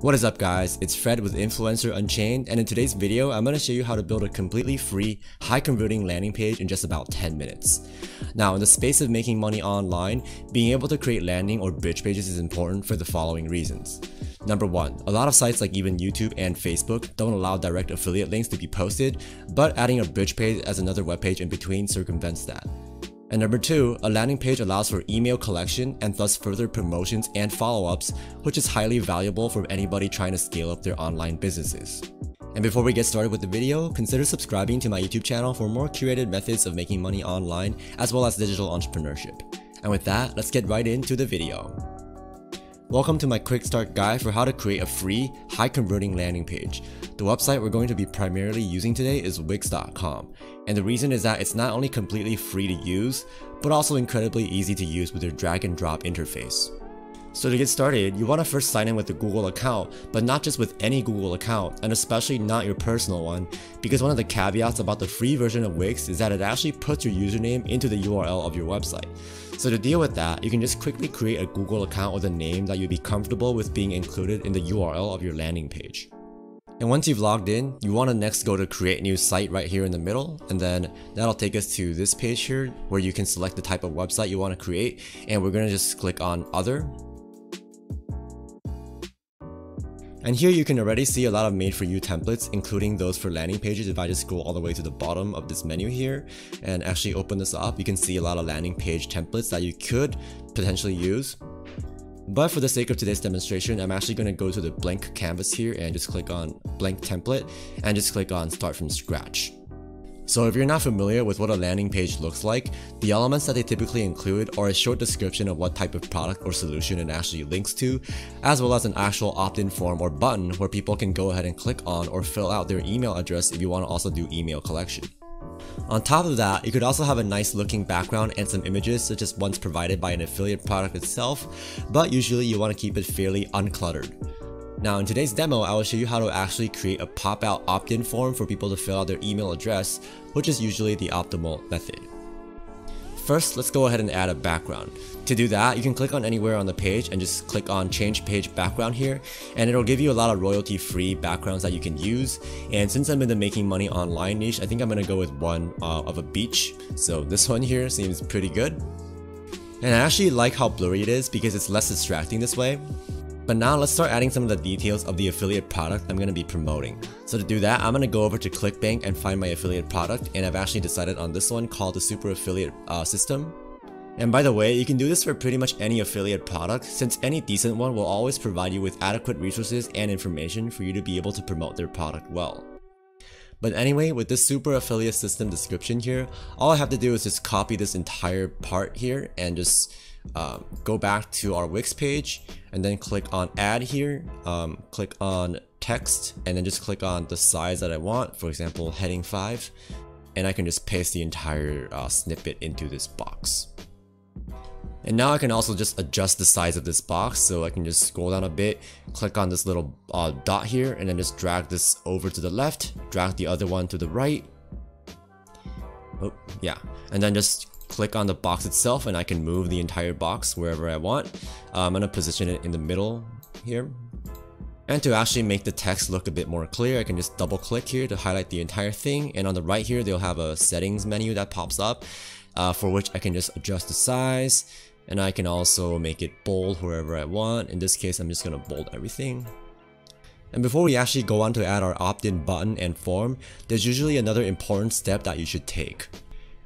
What is up guys, it's Fred with Influencer Unchained and in today's video I'm going to show you how to build a completely free, high converting landing page in just about 10 minutes. Now in the space of making money online, being able to create landing or bridge pages is important for the following reasons. Number 1. A lot of sites like even YouTube and Facebook don't allow direct affiliate links to be posted, but adding a bridge page as another web page in between circumvents that. And number two, a landing page allows for email collection and thus further promotions and follow-ups, which is highly valuable for anybody trying to scale up their online businesses. And before we get started with the video, consider subscribing to my YouTube channel for more curated methods of making money online as well as digital entrepreneurship. And with that, let's get right into the video. Welcome to my quick start guide for how to create a free, high converting landing page. The website we're going to be primarily using today is Wix.com, and the reason is that it's not only completely free to use, but also incredibly easy to use with their drag and drop interface. So to get started, you want to first sign in with a Google account, but not just with any Google account, and especially not your personal one, because one of the caveats about the free version of Wix is that it actually puts your username into the URL of your website. So to deal with that, you can just quickly create a Google account with a name that you'd be comfortable with being included in the URL of your landing page. And once you've logged in, you want to next go to create new site right here in the middle and then that'll take us to this page here where you can select the type of website you want to create and we're going to just click on other And here you can already see a lot of made for you templates, including those for landing pages. If I just scroll all the way to the bottom of this menu here and actually open this up, you can see a lot of landing page templates that you could potentially use. But for the sake of today's demonstration, I'm actually going to go to the blank canvas here and just click on blank template and just click on start from scratch. So if you're not familiar with what a landing page looks like, the elements that they typically include are a short description of what type of product or solution it actually links to, as well as an actual opt-in form or button where people can go ahead and click on or fill out their email address if you want to also do email collection. On top of that, you could also have a nice looking background and some images such as ones provided by an affiliate product itself, but usually you want to keep it fairly uncluttered. Now in today's demo, I will show you how to actually create a pop-out opt-in form for people to fill out their email address, which is usually the optimal method. First, let's go ahead and add a background. To do that, you can click on anywhere on the page and just click on change page background here and it'll give you a lot of royalty free backgrounds that you can use and since I'm in the making money online niche, I think I'm gonna go with one uh, of a beach. So this one here seems pretty good. And I actually like how blurry it is because it's less distracting this way. But now let's start adding some of the details of the affiliate product I'm going to be promoting. So to do that, I'm going to go over to ClickBank and find my affiliate product and I've actually decided on this one called the Super Affiliate uh, System. And by the way, you can do this for pretty much any affiliate product since any decent one will always provide you with adequate resources and information for you to be able to promote their product well. But anyway, with this super affiliate system description here, all I have to do is just copy this entire part here and just um, go back to our Wix page and then click on add here, um, click on text and then just click on the size that I want, for example heading 5 and I can just paste the entire uh, snippet into this box. And now I can also just adjust the size of this box so I can just scroll down a bit, click on this little uh, dot here and then just drag this over to the left, drag the other one to the right. Oh, yeah. And then just click on the box itself and I can move the entire box wherever I want. Uh, I'm going to position it in the middle here. And to actually make the text look a bit more clear, I can just double click here to highlight the entire thing. And on the right here, they'll have a settings menu that pops up uh, for which I can just adjust the size. And I can also make it bold wherever I want. In this case, I'm just going to bold everything. And before we actually go on to add our opt-in button and form, there's usually another important step that you should take.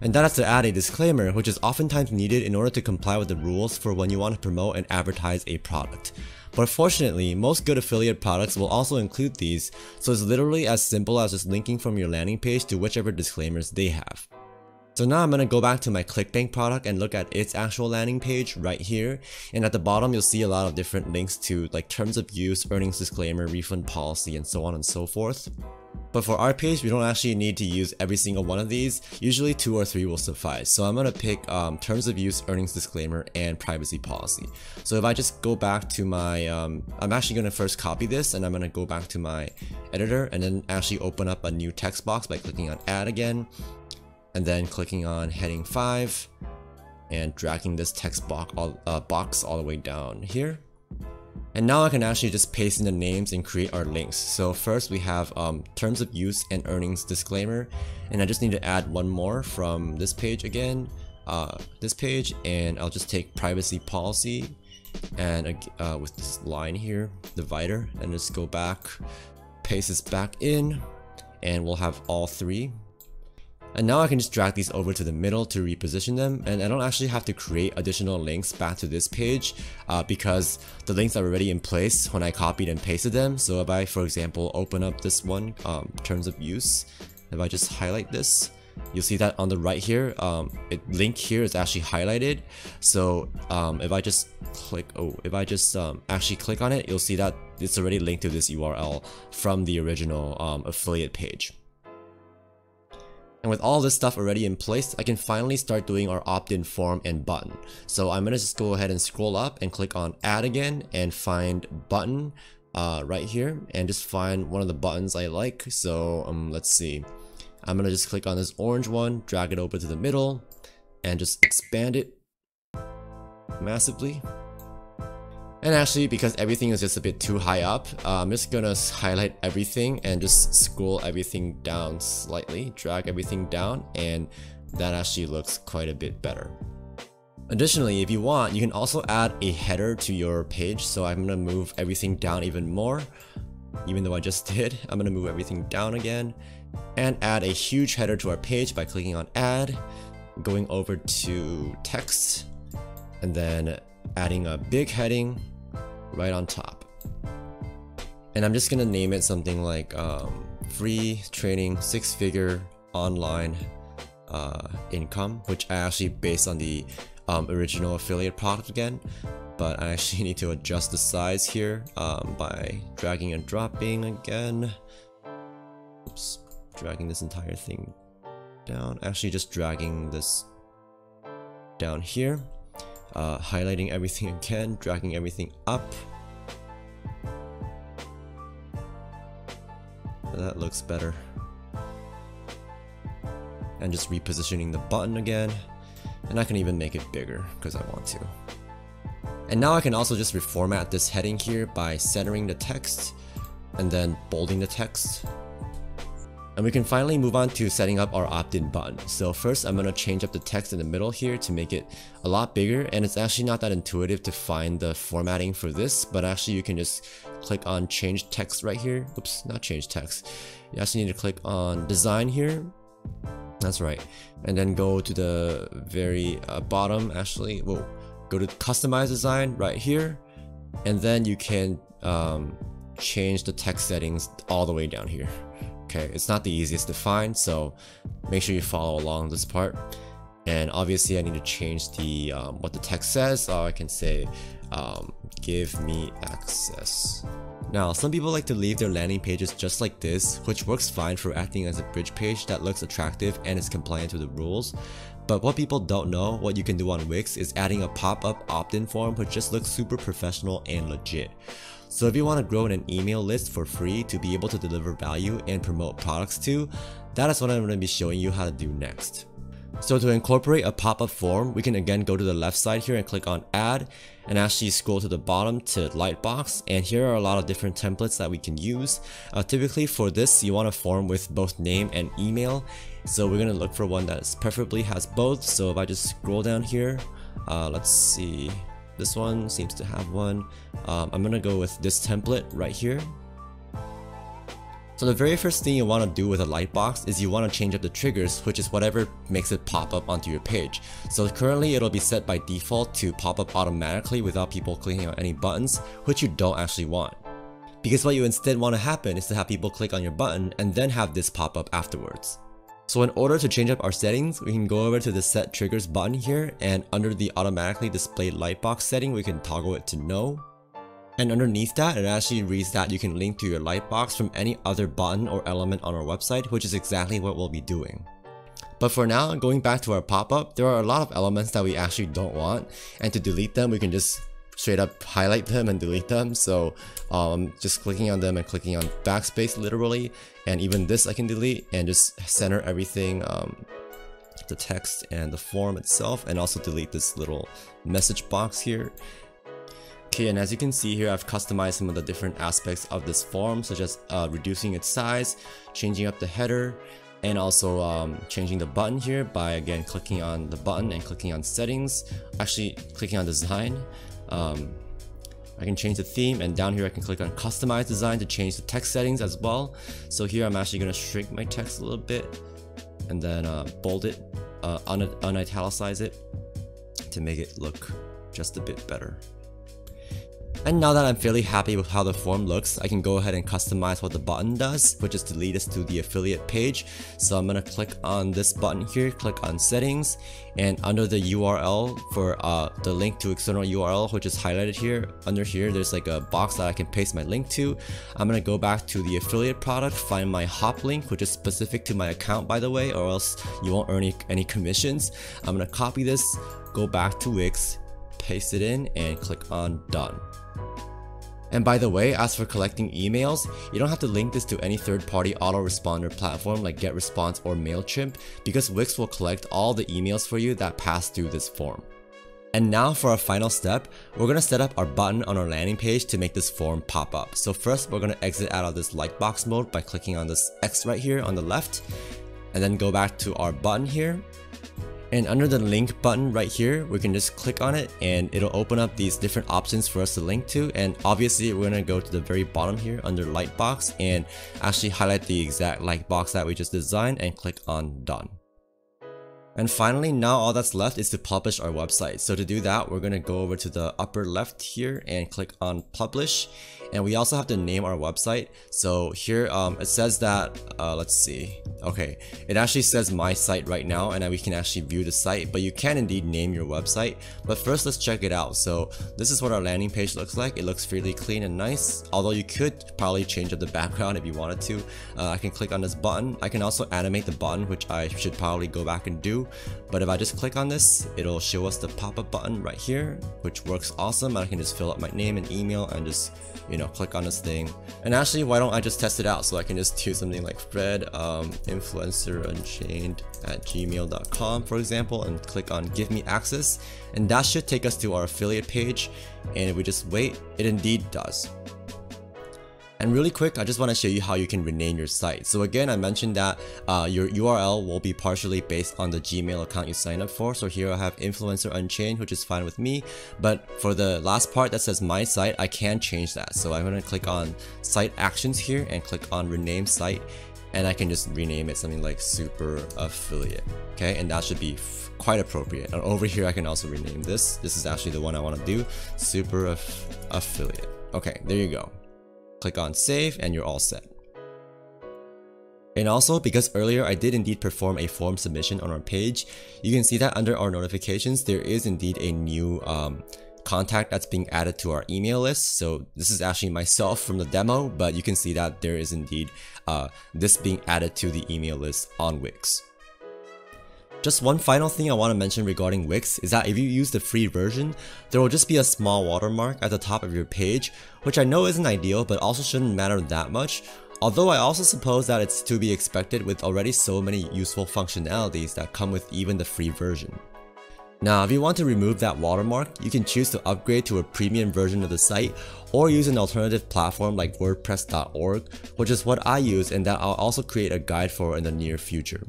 And that has to add a disclaimer which is oftentimes needed in order to comply with the rules for when you want to promote and advertise a product. But fortunately, most good affiliate products will also include these, so it's literally as simple as just linking from your landing page to whichever disclaimers they have. So now I'm to go back to my ClickBank product and look at its actual landing page right here. And at the bottom, you'll see a lot of different links to like terms of use, earnings disclaimer, refund policy, and so on and so forth. But for our page, we don't actually need to use every single one of these. Usually two or three will suffice. So I'm going to pick um, terms of use, earnings disclaimer, and privacy policy. So if I just go back to my, um, I'm actually going to first copy this and I'm going to go back to my editor and then actually open up a new text box by clicking on add again and then clicking on heading 5 and dragging this text box all, uh, box all the way down here. And now I can actually just paste in the names and create our links. So first we have um, terms of use and earnings disclaimer. And I just need to add one more from this page again, uh, this page, and I'll just take privacy policy and uh, with this line here, divider, and just go back, paste this back in, and we'll have all three and now I can just drag these over to the middle to reposition them and I don't actually have to create additional links back to this page uh, because the links are already in place when I copied and pasted them. So if I, for example, open up this one, um, terms of use, if I just highlight this, you'll see that on the right here, um, it link here is actually highlighted. So um, if I just click, oh, if I just um, actually click on it, you'll see that it's already linked to this URL from the original um, affiliate page. And with all this stuff already in place, I can finally start doing our opt-in form and button. So I'm gonna just go ahead and scroll up and click on add again and find button uh, right here and just find one of the buttons I like. So um, let's see. I'm gonna just click on this orange one, drag it over to the middle and just expand it massively. And actually, because everything is just a bit too high up, uh, I'm just gonna highlight everything and just scroll everything down slightly, drag everything down, and that actually looks quite a bit better. Additionally, if you want, you can also add a header to your page, so I'm gonna move everything down even more, even though I just did. I'm gonna move everything down again, and add a huge header to our page by clicking on add, going over to text, and then adding a big heading, right on top. And I'm just gonna name it something like um, free training six figure online uh, income, which I actually based on the um, original affiliate product again. But I actually need to adjust the size here um, by dragging and dropping again. Oops, dragging this entire thing down. Actually, just dragging this down here uh, highlighting everything again, dragging everything up. That looks better. And just repositioning the button again. And I can even make it bigger because I want to. And now I can also just reformat this heading here by centering the text and then bolding the text and we can finally move on to setting up our opt-in button. So first I'm going to change up the text in the middle here to make it a lot bigger and it's actually not that intuitive to find the formatting for this but actually you can just click on change text right here. Oops, not change text. You actually need to click on design here. That's right. And then go to the very uh, bottom actually. Whoa. Go to customize design right here and then you can um, change the text settings all the way down here okay it's not the easiest to find so make sure you follow along this part. And obviously I need to change the um, what the text says so I can say um, give me access. Now some people like to leave their landing pages just like this which works fine for acting as a bridge page that looks attractive and is compliant to the rules. But what people don't know, what you can do on Wix is adding a pop-up opt-in form which just looks super professional and legit. So if you want to grow an email list for free to be able to deliver value and promote products to, that is what I'm going to be showing you how to do next. So to incorporate a pop-up form, we can again go to the left side here and click on add and actually scroll to the bottom to Lightbox and here are a lot of different templates that we can use. Uh, typically for this you want a form with both name and email so we're going to look for one that preferably has both so if I just scroll down here, uh, let's see, this one seems to have one. Um, I'm gonna go with this template right here. So the very first thing you want to do with a lightbox is you want to change up the triggers which is whatever makes it pop up onto your page. So currently it'll be set by default to pop up automatically without people clicking on any buttons which you don't actually want. Because what you instead want to happen is to have people click on your button and then have this pop up afterwards. So in order to change up our settings, we can go over to the set triggers button here and under the automatically displayed lightbox setting, we can toggle it to no. And underneath that, it actually reads that you can link to your lightbox from any other button or element on our website, which is exactly what we'll be doing. But for now, going back to our pop-up, there are a lot of elements that we actually don't want, and to delete them, we can just straight up highlight them and delete them. So um, just clicking on them and clicking on backspace literally. And even this I can delete and just center everything, um, the text and the form itself and also delete this little message box here. Okay, and as you can see here, I've customized some of the different aspects of this form, such as uh, reducing its size, changing up the header, and also um, changing the button here by again clicking on the button and clicking on settings actually clicking on design um, I can change the theme and down here I can click on customize design to change the text settings as well. So here I'm actually gonna shrink my text a little bit and then uh, bold it uh, un unitalicize it to make it look just a bit better and now that I'm fairly happy with how the form looks, I can go ahead and customize what the button does, which is to lead us to the affiliate page. So I'm going to click on this button here, click on settings, and under the URL for uh, the link to external URL, which is highlighted here, under here there's like a box that I can paste my link to. I'm going to go back to the affiliate product, find my hop link, which is specific to my account by the way, or else you won't earn any, any commissions. I'm going to copy this, go back to Wix, paste it in, and click on done. And by the way, as for collecting emails, you don't have to link this to any third-party autoresponder platform like GetResponse or MailChimp because Wix will collect all the emails for you that pass through this form. And now for our final step, we're going to set up our button on our landing page to make this form pop up. So first we're going to exit out of this lightbox mode by clicking on this X right here on the left and then go back to our button here and under the link button right here, we can just click on it and it'll open up these different options for us to link to. And obviously we're gonna go to the very bottom here under Lightbox and actually highlight the exact Lightbox that we just designed and click on done. And finally, now all that's left is to publish our website. So to do that, we're gonna go over to the upper left here and click on publish. And we also have to name our website. So here um, it says that, uh, let's see. Okay, it actually says my site right now and we can actually view the site, but you can indeed name your website. But first let's check it out. So this is what our landing page looks like. It looks fairly clean and nice, although you could probably change up the background if you wanted to. Uh, I can click on this button. I can also animate the button, which I should probably go back and do. But if I just click on this, it'll show us the pop-up button right here, which works awesome. I can just fill up my name and email and just, you know, click on this thing. And actually, why don't I just test it out? So I can just do something like Fred, um, influencer unchained at gmail.com, for example, and click on give me access. And that should take us to our affiliate page. And if we just wait, it indeed does. And really quick, I just want to show you how you can rename your site. So again, I mentioned that uh, your URL will be partially based on the Gmail account you sign up for. So here I have Influencer Unchained, which is fine with me. But for the last part that says my site, I can change that. So I'm going to click on site actions here and click on rename site. And I can just rename it something like super affiliate. Okay, and that should be quite appropriate. And over here, I can also rename this. This is actually the one I want to do, super aff affiliate. Okay, there you go click on save and you're all set. And also, because earlier I did indeed perform a form submission on our page, you can see that under our notifications, there is indeed a new um, contact that's being added to our email list. So this is actually myself from the demo, but you can see that there is indeed uh, this being added to the email list on Wix. Just one final thing I want to mention regarding Wix is that if you use the free version, there will just be a small watermark at the top of your page, which I know isn't ideal but also shouldn't matter that much, although I also suppose that it's to be expected with already so many useful functionalities that come with even the free version. Now, if you want to remove that watermark, you can choose to upgrade to a premium version of the site or use an alternative platform like WordPress.org, which is what I use and that I'll also create a guide for in the near future.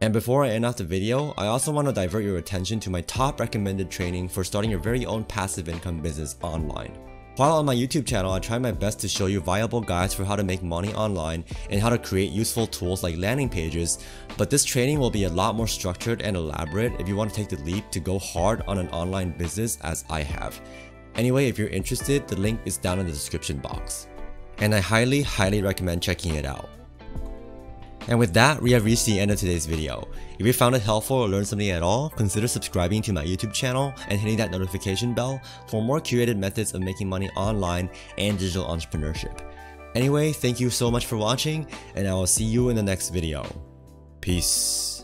And before I end off the video, I also want to divert your attention to my top recommended training for starting your very own passive income business online. While on my YouTube channel, I try my best to show you viable guides for how to make money online and how to create useful tools like landing pages, but this training will be a lot more structured and elaborate if you want to take the leap to go hard on an online business as I have. Anyway, if you're interested, the link is down in the description box. And I highly, highly recommend checking it out. And with that, we have reached the end of today's video. If you found it helpful or learned something at all, consider subscribing to my YouTube channel and hitting that notification bell for more curated methods of making money online and digital entrepreneurship. Anyway, thank you so much for watching, and I will see you in the next video. Peace.